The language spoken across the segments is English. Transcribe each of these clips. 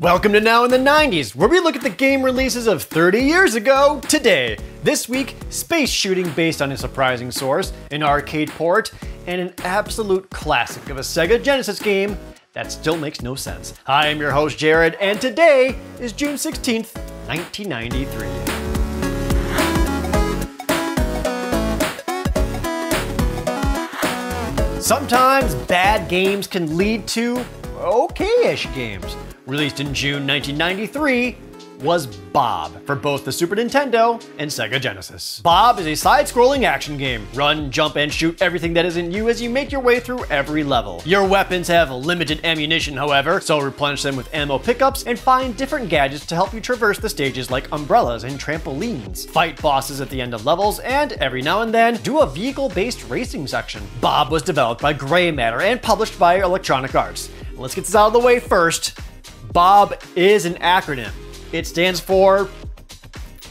Welcome to Now in the 90s, where we look at the game releases of 30 years ago today. This week, space shooting based on a surprising source, an arcade port, and an absolute classic of a Sega Genesis game that still makes no sense. I am your host, Jared, and today is June 16th, 1993. Sometimes bad games can lead to okay-ish games released in June 1993, was Bob for both the Super Nintendo and Sega Genesis. Bob is a side-scrolling action game. Run, jump, and shoot everything that isn't you as you make your way through every level. Your weapons have limited ammunition, however, so replenish them with ammo pickups and find different gadgets to help you traverse the stages like umbrellas and trampolines. Fight bosses at the end of levels, and every now and then, do a vehicle-based racing section. Bob was developed by Grey Matter and published by Electronic Arts. Let's get this out of the way first. Bob is an acronym. It stands for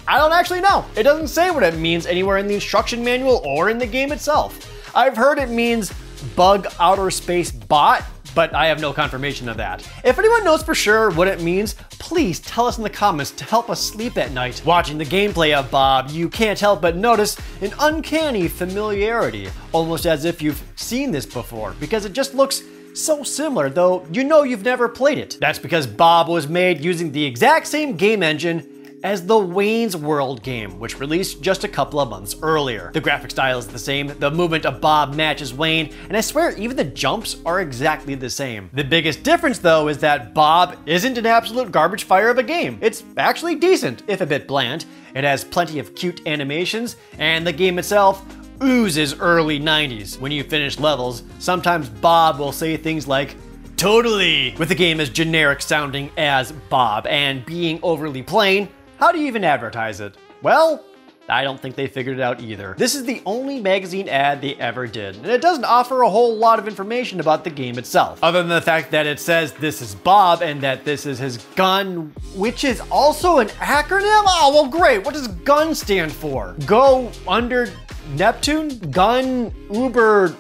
I don't actually know. It doesn't say what it means anywhere in the instruction manual or in the game itself. I've heard it means bug outer space bot, but I have no confirmation of that. If anyone knows for sure what it means, please tell us in the comments to help us sleep at night. Watching the gameplay of Bob, you can't help but notice an uncanny familiarity, almost as if you've seen this before, because it just looks so similar, though you know you've never played it. That's because Bob was made using the exact same game engine as the Wayne's World game, which released just a couple of months earlier. The graphic style is the same, the movement of Bob matches Wayne, and I swear even the jumps are exactly the same. The biggest difference though is that Bob isn't an absolute garbage fire of a game. It's actually decent, if a bit bland. It has plenty of cute animations, and the game itself oozes early 90s. When you finish levels, sometimes Bob will say things like, Totally! With the game as generic sounding as Bob and being overly plain, how do you even advertise it? Well, I don't think they figured it out either. This is the only magazine ad they ever did, and it doesn't offer a whole lot of information about the game itself, other than the fact that it says this is Bob and that this is his gun, which is also an acronym? Oh, well great, what does gun stand for? Go under Neptune? Gun, Uber,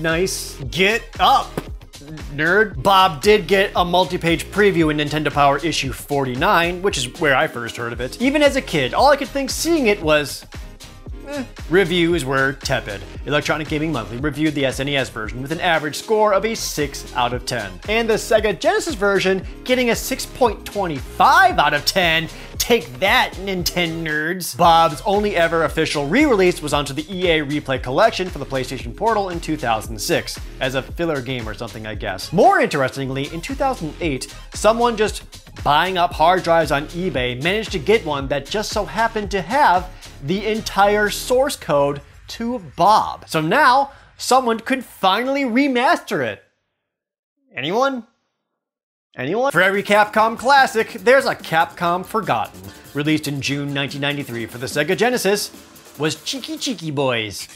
nice, get up nerd. Bob did get a multi-page preview in Nintendo Power issue 49, which is where I first heard of it. Even as a kid, all I could think seeing it was, eh. Reviews were tepid. Electronic Gaming Monthly reviewed the SNES version with an average score of a 6 out of 10. And the Sega Genesis version getting a 6.25 out of 10 Take that, Nintendo nerds! Bob's only ever official re-release was onto the EA Replay Collection for the PlayStation Portal in 2006, as a filler game or something I guess. More interestingly, in 2008, someone just buying up hard drives on eBay managed to get one that just so happened to have the entire source code to Bob. So now, someone could finally remaster it. Anyone? Anyone? For every Capcom classic, there's a Capcom Forgotten. Released in June 1993 for the Sega Genesis, was Chiki Chiki Boys.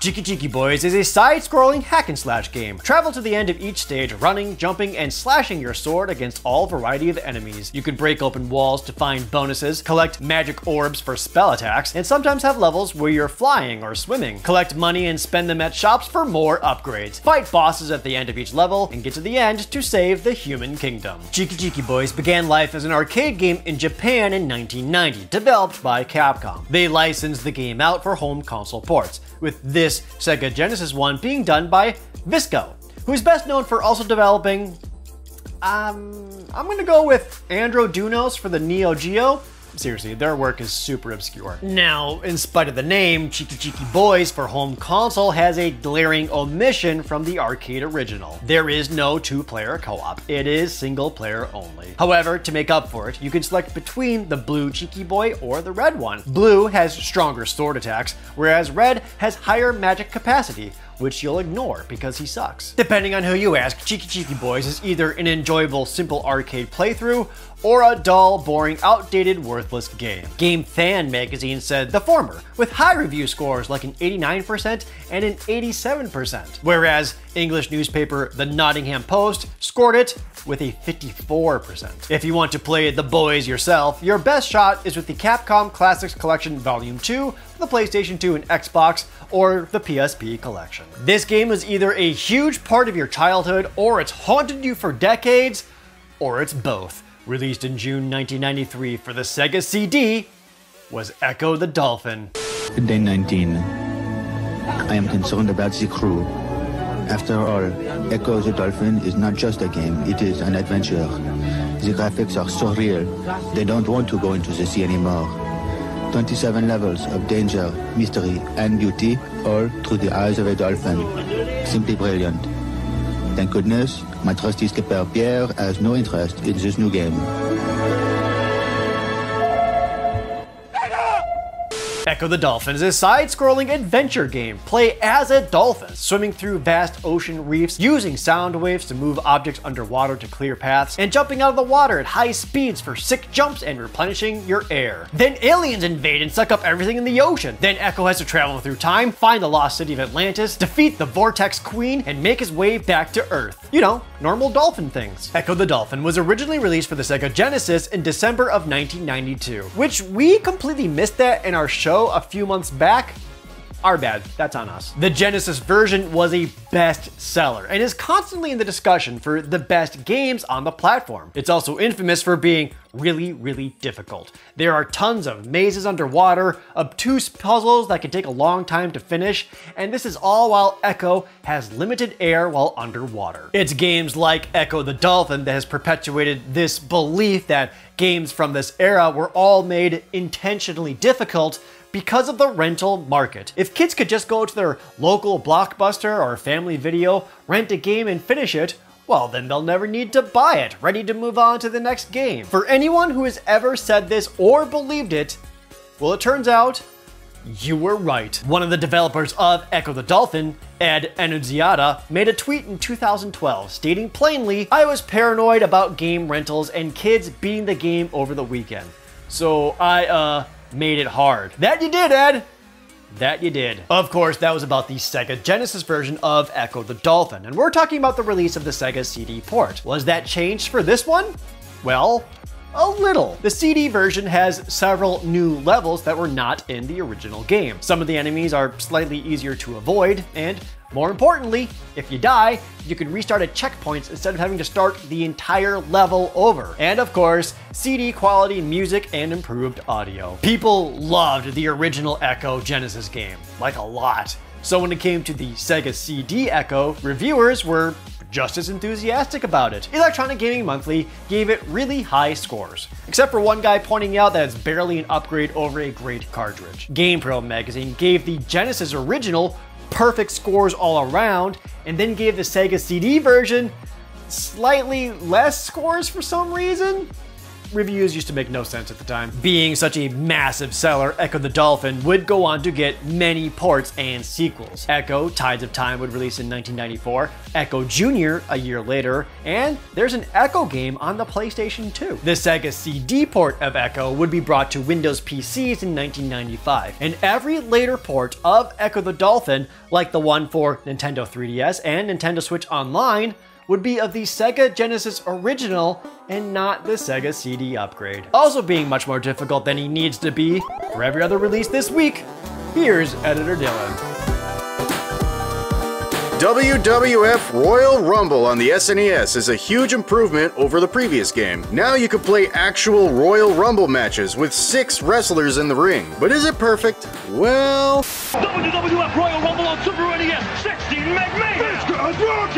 Chiki Chiki Boys is a side-scrolling hack and slash game. Travel to the end of each stage, running, jumping, and slashing your sword against all variety of enemies. You can break open walls to find bonuses, collect magic orbs for spell attacks, and sometimes have levels where you're flying or swimming. Collect money and spend them at shops for more upgrades. Fight bosses at the end of each level, and get to the end to save the human kingdom. Chiki Chiki Boys began life as an arcade game in Japan in 1990, developed by Capcom. They licensed the game out for home console ports, with this Sega Genesis one being done by Visco, who is best known for also developing, um, I'm gonna go with Andro Dunos for the Neo Geo, Seriously, their work is super obscure. Now, in spite of the name, Chiki Chiki Boys for home console has a glaring omission from the arcade original. There is no two-player co-op. It is single-player only. However, to make up for it, you can select between the blue Chiki Boy or the red one. Blue has stronger sword attacks, whereas red has higher magic capacity, which you'll ignore because he sucks. Depending on who you ask, Chiki Chiki Boys is either an enjoyable simple arcade playthrough or a dull, boring, outdated, worthless game. Game Fan magazine said the former, with high review scores like an 89% and an 87%, whereas English newspaper The Nottingham Post scored it with a 54%. If you want to play the boys yourself, your best shot is with the Capcom Classics Collection Volume 2 for the PlayStation 2 and Xbox, or the PSP collection. This game was either a huge part of your childhood or it's haunted you for decades, or it's both. Released in June 1993 for the Sega CD, was Ecco the Dolphin. Day 19. I am concerned about the crew. After all, Ecco the Dolphin is not just a game, it is an adventure. The graphics are surreal. They don't want to go into the sea anymore. 27 levels of danger, mystery, and beauty, all through the eyes of a dolphin. Simply brilliant. Thank goodness, my trusty skipper Pierre has no interest in this new game. Ecco the Dolphin is a side-scrolling adventure game. Play as a dolphin, swimming through vast ocean reefs, using sound waves to move objects underwater to clear paths, and jumping out of the water at high speeds for sick jumps and replenishing your air. Then aliens invade and suck up everything in the ocean. Then Ecco has to travel through time, find the lost city of Atlantis, defeat the Vortex Queen, and make his way back to Earth. You know, normal dolphin things. Ecco the Dolphin was originally released for the Sega Genesis in December of 1992, which we completely missed that in our show a few months back, our bad, that's on us. The Genesis version was a bestseller and is constantly in the discussion for the best games on the platform. It's also infamous for being really, really difficult. There are tons of mazes underwater, obtuse puzzles that can take a long time to finish, and this is all while Ecco has limited air while underwater. It's games like Ecco the Dolphin that has perpetuated this belief that games from this era were all made intentionally difficult because of the rental market. If kids could just go to their local Blockbuster or Family Video, rent a game and finish it, well, then they'll never need to buy it, ready to move on to the next game. For anyone who has ever said this or believed it, well, it turns out you were right. One of the developers of Ecco the Dolphin, Ed Annunziata, made a tweet in 2012 stating plainly, I was paranoid about game rentals and kids beating the game over the weekend. So I, uh, made it hard. That you did, Ed! That you did. Of course, that was about the Sega Genesis version of Ecco the Dolphin, and we're talking about the release of the Sega CD port. Was that changed for this one? Well, a little. The CD version has several new levels that were not in the original game. Some of the enemies are slightly easier to avoid, and more importantly, if you die, you can restart at checkpoints instead of having to start the entire level over. And of course, CD quality music and improved audio. People loved the original Ecco Genesis game, like a lot. So when it came to the Sega CD Ecco, reviewers were just as enthusiastic about it. Electronic Gaming Monthly gave it really high scores, except for one guy pointing out that it's barely an upgrade over a great cartridge. GamePro magazine gave the Genesis original perfect scores all around, and then gave the Sega CD version slightly less scores for some reason reviews used to make no sense at the time. Being such a massive seller, Ecco the Dolphin would go on to get many ports and sequels. Ecco, Tides of Time would release in 1994, Ecco Junior a year later, and there's an Ecco game on the PlayStation 2. The Sega CD port of Ecco would be brought to Windows PCs in 1995, and every later port of Ecco the Dolphin, like the one for Nintendo 3DS and Nintendo Switch Online, would be of the Sega Genesis original and not the Sega CD upgrade. Also being much more difficult than he needs to be for every other release this week, here's Editor Dylan. WWF Royal Rumble on the SNES is a huge improvement over the previous game. Now you can play actual Royal Rumble matches with six wrestlers in the ring. But is it perfect? Well... WWF Royal Rumble on Super NES, 16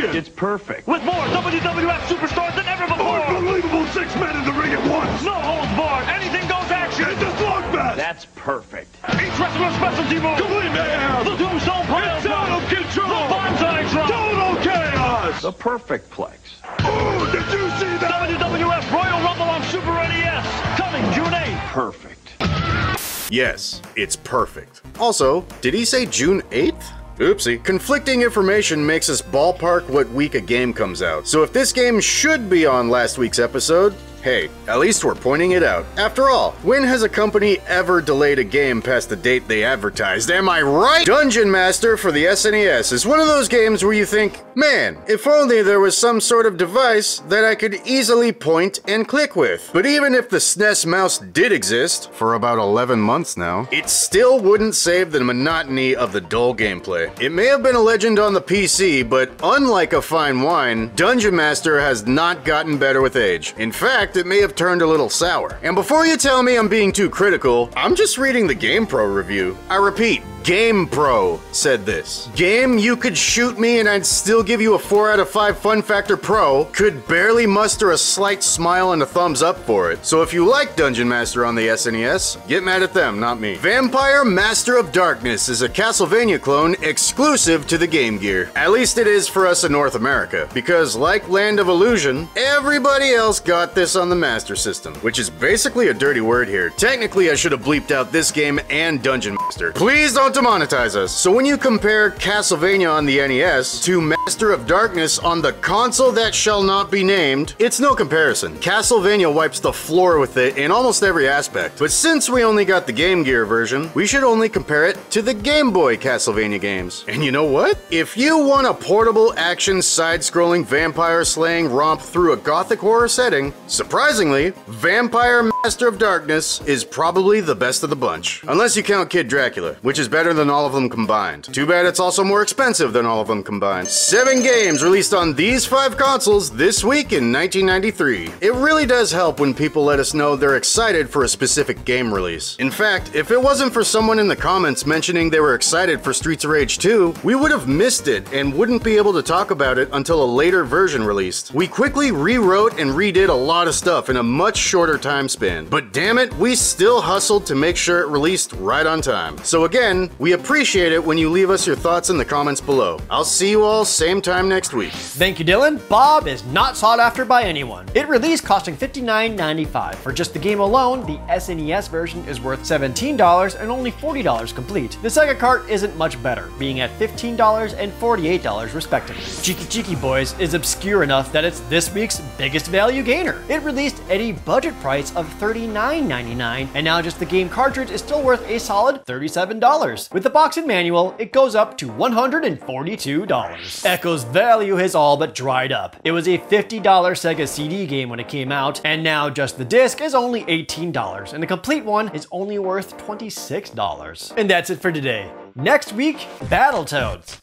McMahon! It's perfect. With more WWF superstars than ever before! Unbelievable six men in the ring at once! No holds barred, anything goes action! It's a slugfest! That's perfect. Each wrestler's specialty move! Complete mayhem! The Tombstone Pile It's out of control! The Banzai Drop! Total chaos! The perfect plex. Oh, did you see that? WWF Royal Rumble on Super NES, coming June 8th. Perfect. Yes, it's perfect. Also, did he say June 8th? Oopsie. Conflicting information makes us ballpark what week a game comes out. So if this game should be on last week's episode, Hey, at least we're pointing it out. After all, when has a company ever delayed a game past the date they advertised? Am I right? Dungeon Master for the SNES is one of those games where you think, man, if only there was some sort of device that I could easily point and click with. But even if the SNES mouse did exist, for about 11 months now, it still wouldn't save the monotony of the dull gameplay. it may have been a legend on the PC, but unlike a fine wine, Dungeon Master has not gotten better with age. In fact, it may have turned a little sour. And before you tell me I'm being too critical, I'm just reading the GamePro review. I repeat, GamePro said this. Game, you could shoot me and I'd still give you a 4 out of 5 Fun Factor Pro, could barely muster a slight smile and a thumbs up for it. So if you like Dungeon Master on the SNES, get mad at them, not me. Vampire Master of Darkness is a Castlevania clone exclusive to the Game Gear. At least it is for us in North America, because like Land of Illusion, everybody else got this on the Master System, which is basically a dirty word here. Technically, I should have bleeped out this game and Dungeon Master. Please don't demonetize us. So when you compare Castlevania on the NES to Master of Darkness on the console that shall not be named, it's no comparison. Castlevania wipes the floor with it in almost every aspect. But since we only got the Game Gear version, we should only compare it to the Game Boy Castlevania games. And you know what? If you want a portable action side-scrolling vampire slaying romp through a gothic horror setting, surprisingly, Vampire Master of Darkness is probably the best of the bunch. Unless you count Kid Dracula, which is better than all of them combined. Too bad it's also more expensive than all of them combined. Seven games released on these five consoles this week in 1993. It really does help when people let us know they're excited for a specific game release. In fact, if it wasn't for someone in the comments mentioning they were excited for Streets of Rage 2, we would have missed it and wouldn't be able to talk about it until a later version released. We quickly rewrote and redid a lot of stuff in a much shorter time span. But damn it, we still hustled to make sure it released right on time. So again, we appreciate it when you leave us your thoughts in the comments below. I'll see you all same time next week. Thank you, Dylan. Bob is not sought after by anyone. It released costing $59.95. For just the game alone, the SNES version is worth $17 and only $40 complete. The Sega cart isn't much better, being at $15 and $48 respectively. Chiki Chiki Boys is obscure enough that it's this week's biggest value gainer. It released at a budget price of $39.99, and now just the game cartridge is still worth a solid $37. With the box and manual, it goes up to $142. Ecco's value has all but dried up. It was a $50 Sega CD game when it came out, and now just the disc is only $18, and the complete one is only worth $26. And that's it for today. Next week, Battletoads.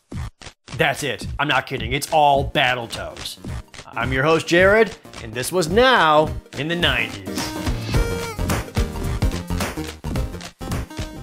That's it. I'm not kidding. It's all Battletoads. I'm your host, Jared, and this was Now in the 90s.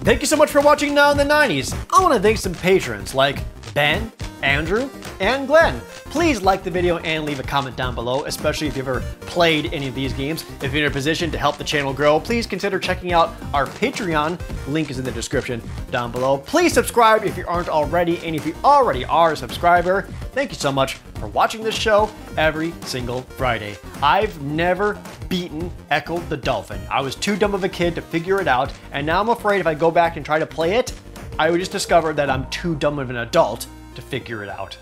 Thank you so much for watching Now in the 90s. I want to thank some patrons like Ben, Andrew, and Glenn. Please like the video and leave a comment down below, especially if you've ever played any of these games. If you're in a position to help the channel grow, please consider checking out our Patreon. Link is in the description down below. Please subscribe if you aren't already, and if you already are a subscriber, thank you so much for watching this show every single Friday. I've never beaten Ecco the Dolphin. I was too dumb of a kid to figure it out, and now I'm afraid if I go back and try to play it, I would just discover that I'm too dumb of an adult to figure it out.